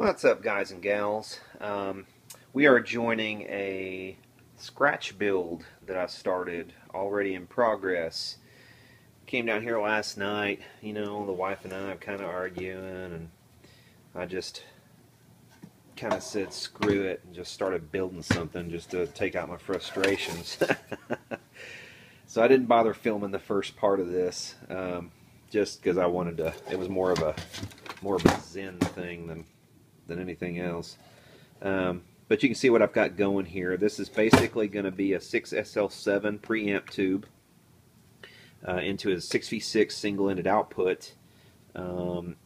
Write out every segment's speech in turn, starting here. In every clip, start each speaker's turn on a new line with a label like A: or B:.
A: What's up guys and gals? Um, we are joining a scratch build that I started already in progress. Came down here last night, you know, the wife and I kind of arguing and I just kind of said screw it and just started building something just to take out my frustrations. so I didn't bother filming the first part of this um, just because I wanted to, it was more of a more of a zen thing than than anything else. Um, but you can see what I've got going here. This is basically going to be a 6SL7 preamp tube uh, into a 6V6 single-ended output, um,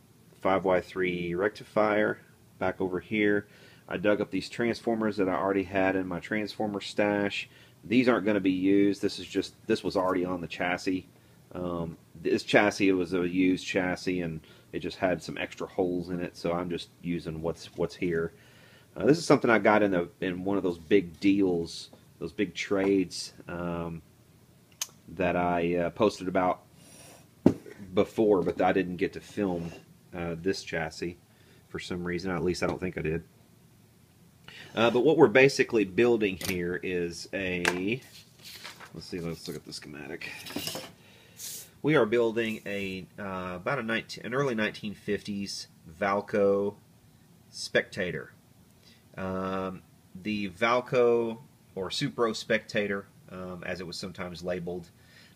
A: 5Y3 rectifier back over here. I dug up these transformers that I already had in my transformer stash. These aren't going to be used. This is just this was already on the chassis. Um, this chassis was a used chassis and it just had some extra holes in it, so I'm just using what's what's here. Uh, this is something I got in the in one of those big deals, those big trades um, that I uh, posted about before, but I didn't get to film uh, this chassis for some reason. At least I don't think I did. Uh, but what we're basically building here is a. Let's see. Let's look at the schematic we are building a uh, about a 19, an early 1950s Valco Spectator. Um, the Valco or Supro Spectator, um, as it was sometimes labeled,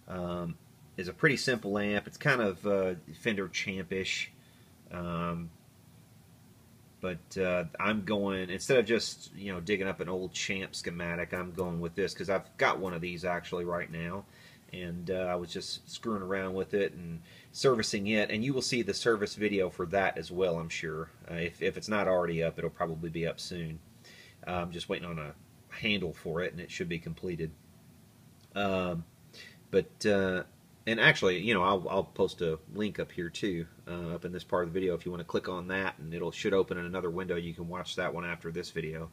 A: um, is a pretty simple amp. It's kind of uh, Fender Champish, um, but uh, I'm going instead of just you know digging up an old Champ schematic, I'm going with this because I've got one of these actually right now and uh, I was just screwing around with it and servicing it and you will see the service video for that as well I'm sure. Uh, if, if it's not already up it'll probably be up soon. I'm just waiting on a handle for it and it should be completed. Um, but uh, and actually you know I'll, I'll, post a link up here too uh, up in this part of the video if you want to click on that and it'll should open in another window. You can watch that one after this video.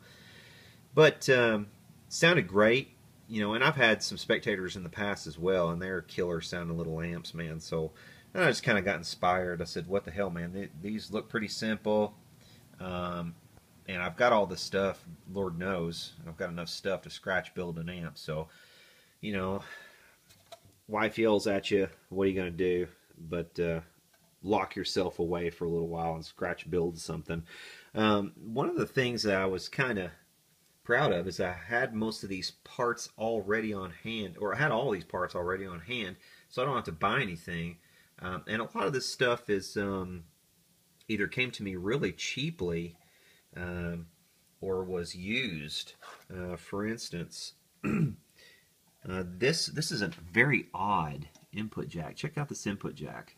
A: But um, sounded great you know, and I've had some spectators in the past as well, and they're killer sounding little amps, man. So and I just kind of got inspired. I said, "What the hell, man? They, these look pretty simple." Um, and I've got all the stuff. Lord knows, I've got enough stuff to scratch build an amp. So, you know, wife yells at you. What are you gonna do? But uh, lock yourself away for a little while and scratch build something. Um, one of the things that I was kind of proud of is I had most of these parts already on hand, or I had all these parts already on hand, so I don't have to buy anything. Um, and a lot of this stuff is um, either came to me really cheaply um, or was used. Uh, for instance, uh, this this is a very odd input jack. Check out this input jack.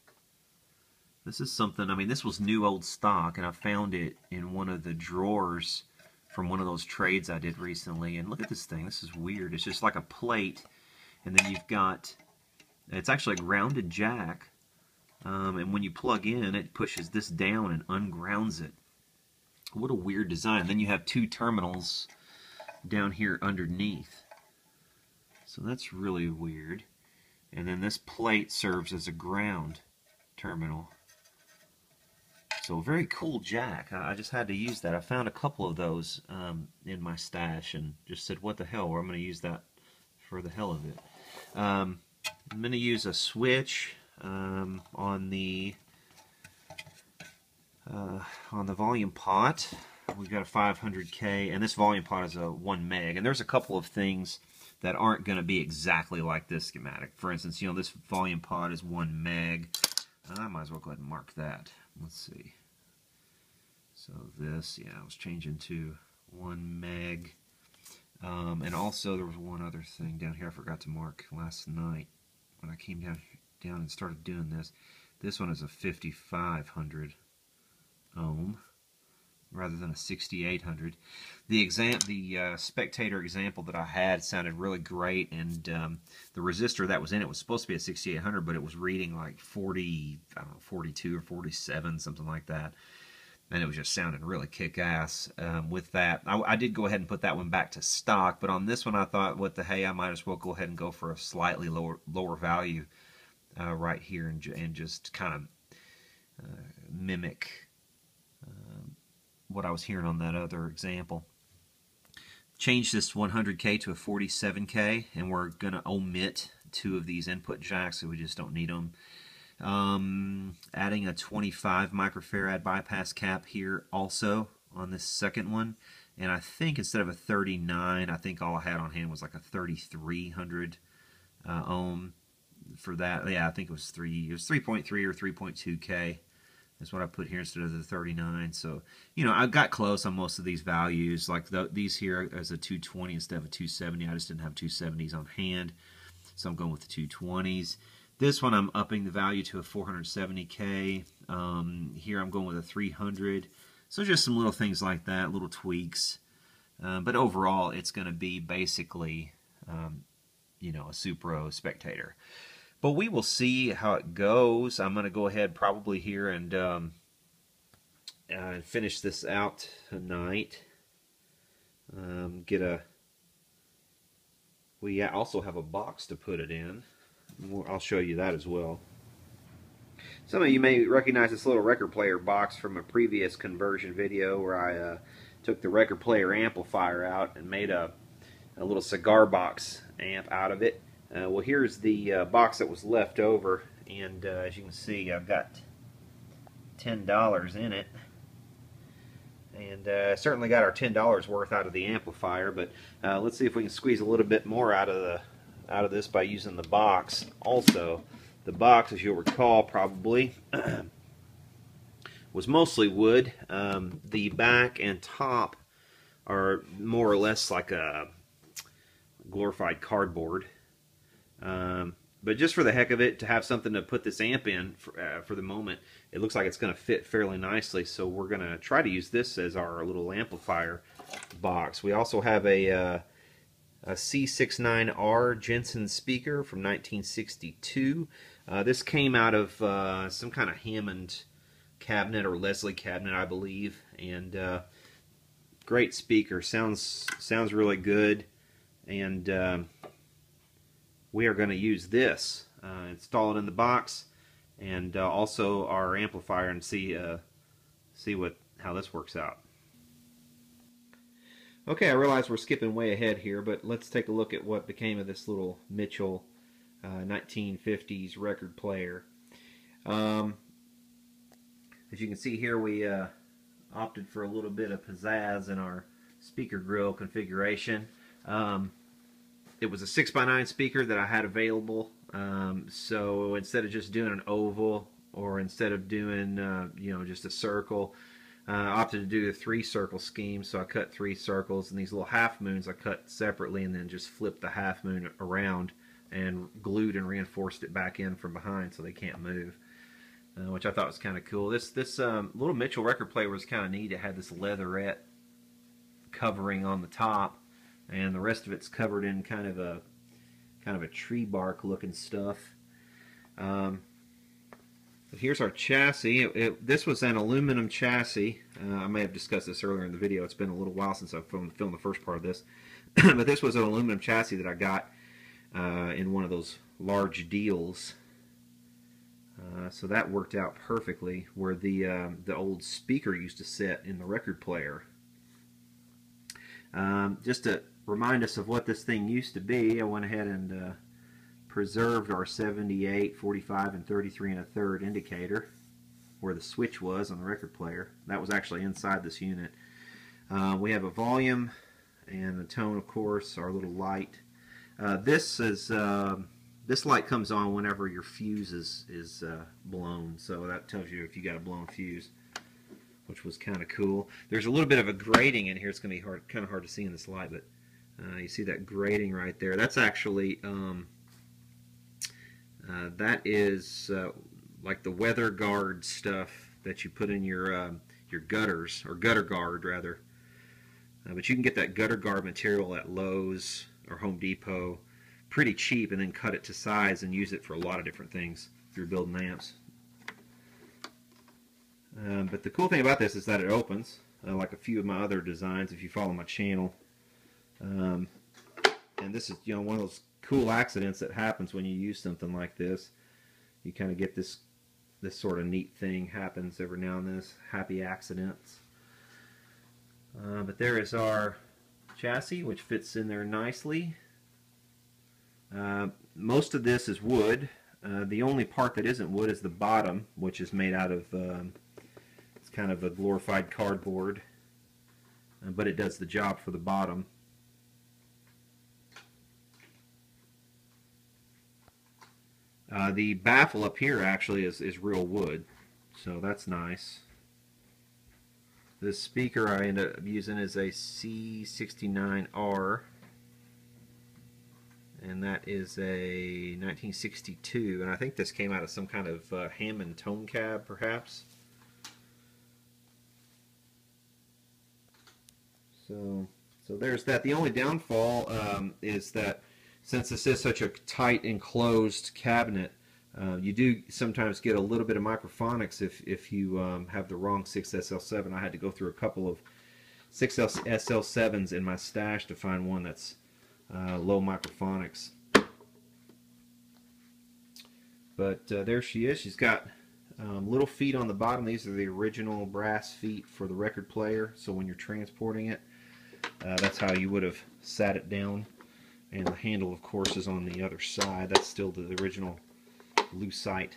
A: This is something, I mean, this was new old stock, and I found it in one of the drawers from one of those trades I did recently. And look at this thing. This is weird. It's just like a plate. And then you've got, it's actually a grounded jack. Um, and when you plug in, it pushes this down and ungrounds it. What a weird design. Then you have two terminals down here underneath. So that's really weird. And then this plate serves as a ground terminal. So very cool jack. I just had to use that. I found a couple of those um, in my stash and just said, what the hell, I'm going to use that for the hell of it. Um, I'm going to use a switch um, on the uh, on the volume pot. We've got a 500K, and this volume pot is a 1 meg. And there's a couple of things that aren't going to be exactly like this schematic. For instance, you know, this volume pot is 1 meg. I might as well go ahead and mark that. Let's see. So this, yeah, I was changing to 1 meg. Um, and also there was one other thing down here I forgot to mark last night when I came down down and started doing this. This one is a 5500 ohm rather than a 6800. The exam, the uh, spectator example that I had sounded really great, and um, the resistor that was in it was supposed to be a 6800, but it was reading like 40, I don't know, 42 or 47, something like that. And it was just sounding really kick-ass um, with that. I, I, did go ahead and put that one back to stock, but on this one I thought, what the hey, I might as well go ahead and go for a slightly lower lower value uh, right here and, and just kind of uh, mimic what I was hearing on that other example. Change this 100K to a 47K, and we're going to omit two of these input jacks, so we just don't need them. Um, adding a 25 microfarad bypass cap here also on this second one. And I think instead of a 39, I think all I had on hand was like a 3300 uh, ohm for that. Yeah, I think it was three. It was 3.3 or 3.2k. That's what I put here instead of the 39. So, you know, I got close on most of these values. Like the, these here as a 220 instead of a 270. I just didn't have 270s on hand. So I'm going with the 220s. This one I'm upping the value to a 470K. Um, here I'm going with a 300. So just some little things like that, little tweaks. Um, but overall, it's going to be basically, um, you know, a Supro Spectator. But we will see how it goes. I'm going to go ahead probably here and um, uh, finish this out tonight. Um, get a. We also have a box to put it in. I'll show you that as well. Some of you may recognize this little record player box from a previous conversion video where I uh, took the record player amplifier out and made a, a little cigar box amp out of it. Uh, well, here's the uh, box that was left over, and uh, as you can see, I've got $10 in it. And uh, certainly got our $10 worth out of the amplifier, but uh, let's see if we can squeeze a little bit more out of the out of this by using the box. Also, the box, as you'll recall probably, was mostly wood. Um, the back and top are more or less like a glorified cardboard. Um, but just for the heck of it, to have something to put this amp in for, uh, for the moment, it looks like it's going to fit fairly nicely. So we're going to try to use this as our little amplifier box. We also have a, uh, a C69R Jensen speaker from 1962. Uh, this came out of uh, some kind of Hammond cabinet or Leslie cabinet, I believe, and uh, great speaker. Sounds sounds really good, and um, we are going to use this, uh, install it in the box, and uh, also our amplifier, and see uh, see what how this works out. Okay, I realize we're skipping way ahead here, but let's take a look at what became of this little Mitchell uh, 1950s record player. Um, as you can see here, we uh, opted for a little bit of pizzazz in our speaker grill configuration. Um, it was a 6x9 speaker that I had available. Um, so instead of just doing an oval or instead of doing, uh, you know, just a circle, uh, opted to do a three circle scheme. So I cut three circles and these little half moons I cut separately and then just flipped the half moon around and glued and reinforced it back in from behind so they can't move. Uh, which I thought was kind of cool. This this um, little Mitchell record player was kind of neat. It had this leatherette covering on the top and the rest of it's covered in kind of a kind of a tree bark looking stuff. Um, here's our chassis. It, it, this was an aluminum chassis. Uh, I may have discussed this earlier in the video. It's been a little while since I've filmed, filmed the first part of this. but this was an aluminum chassis that I got uh, in one of those large deals. Uh, so that worked out perfectly where the um, the old speaker used to sit in the record player. Um, just to remind us of what this thing used to be, I went ahead and uh, preserved our 78, 45, and 33 and a third indicator where the switch was on the record player. That was actually inside this unit. Uh, we have a volume and the tone, of course, our little light. Uh, this is uh, this light comes on whenever your fuse is is uh, blown, so that tells you if you got a blown fuse which was kind of cool. There's a little bit of a grating in here. It's going to be hard, kind of hard to see in this light, but uh, you see that grating right there. That's actually um, uh, that is uh, like the weather guard stuff that you put in your um, your gutters or gutter guard rather. Uh, but you can get that gutter guard material at Lowe's or Home Depot pretty cheap, and then cut it to size and use it for a lot of different things if you're building amps. Um, but the cool thing about this is that it opens, uh, like a few of my other designs if you follow my channel. Um, and this is, you know, one of those cool accidents that happens when you use something like this. You kind of get this this sort of neat thing happens every now and then, happy accidents. Uh, but there is our chassis, which fits in there nicely. Uh, most of this is wood. Uh, the only part that isn't wood is the bottom, which is made out of um, it's kind of a glorified cardboard, uh, but it does the job for the bottom. Uh, the baffle up here actually is, is real wood, so that's nice. This speaker I end up using is a C69R and that is a 1962 and I think this came out of some kind of uh, Hammond tone cab perhaps so so there's that the only downfall um, is that since this is such a tight enclosed cabinet uh, you do sometimes get a little bit of microphonics if, if you um, have the wrong 6SL7. I had to go through a couple of 6SL7s in my stash to find one that's uh, low microphonics. But uh, there she is. She's got um, little feet on the bottom. These are the original brass feet for the record player. So when you're transporting it, uh, that's how you would have sat it down. And the handle, of course, is on the other side. That's still the original lucite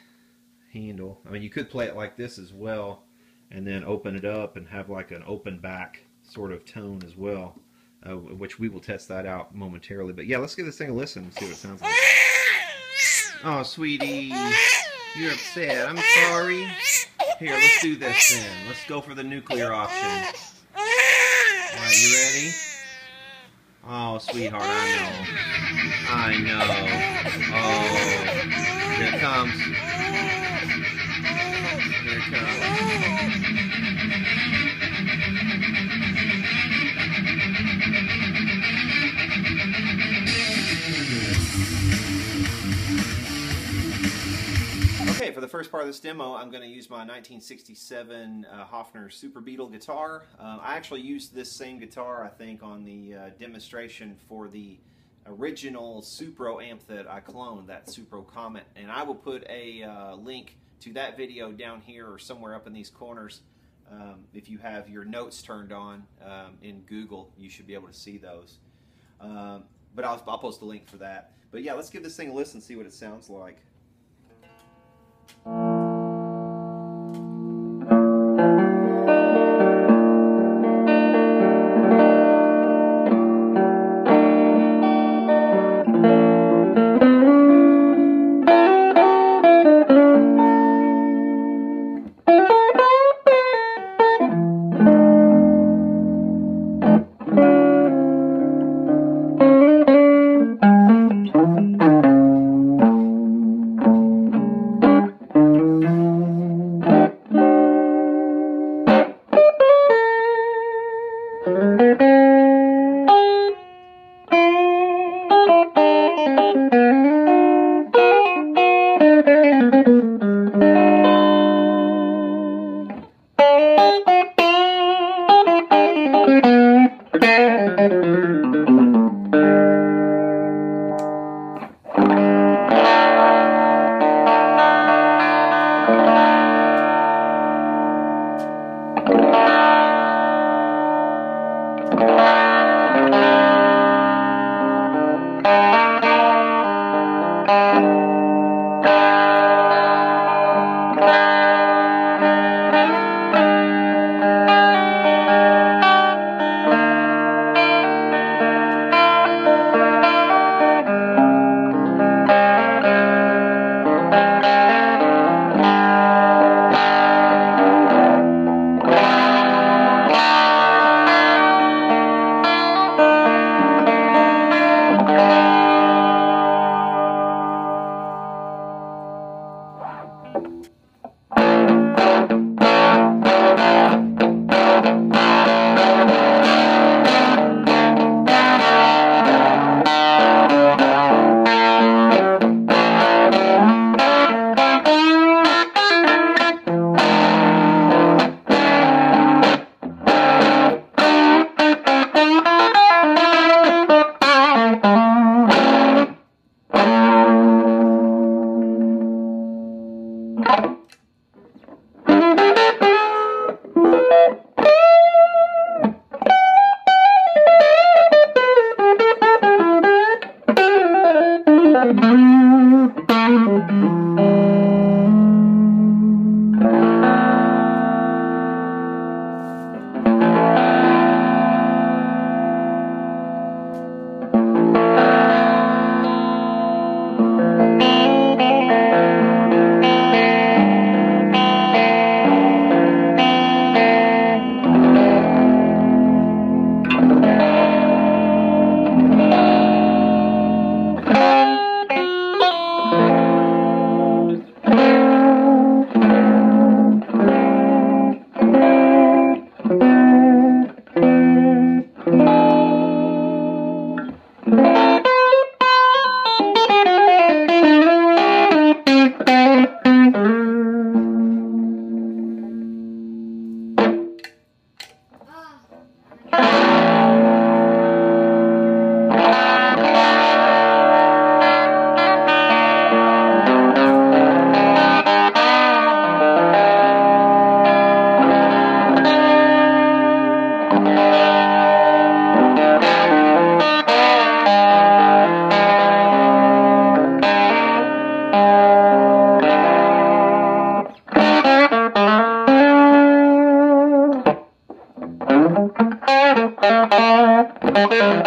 A: handle. I mean, you could play it like this as well, and then open it up and have like an open back sort of tone as well, uh, which we will test that out momentarily. But yeah, let's give this thing a listen and see what it sounds like. Oh, sweetie, you're upset. I'm sorry. Here, let's do this then. Let's go for the nuclear option. Alright, you ready? Oh, sweetheart, I know. I know. Oh. Here it comes. Here it comes. First part of this demo, I'm going to use my 1967 uh, Hofner Super Beetle guitar. Uh, I actually used this same guitar, I think, on the uh, demonstration for the original Supro amp that I cloned, that Supro Comet. And I will put a uh, link to that video down here or somewhere up in these corners. Um, if you have your notes turned on um, in Google, you should be able to see those. Um, but I'll, I'll post a link for that. But yeah, let's give this thing a listen, and see what it sounds like.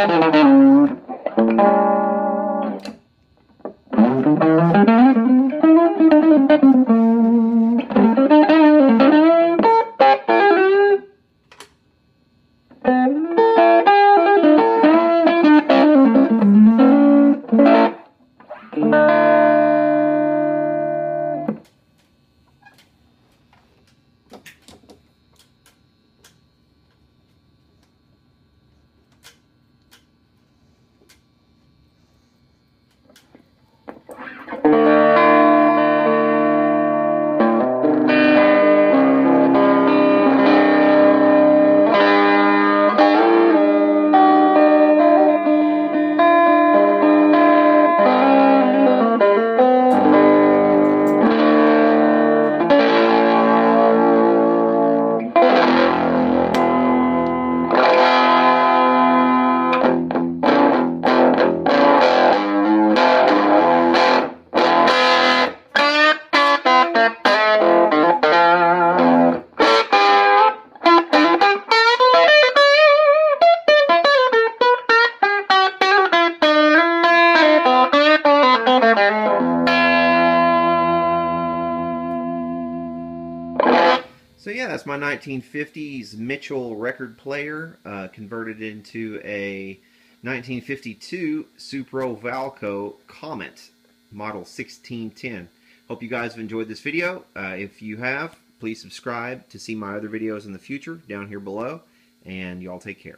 A: So yeah, my 1950s Mitchell record player uh, converted into a 1952 Supro Valco Comet model 1610. Hope you guys have enjoyed this video. Uh, if you have, please subscribe to see my other videos in the future down here below. And y'all take care.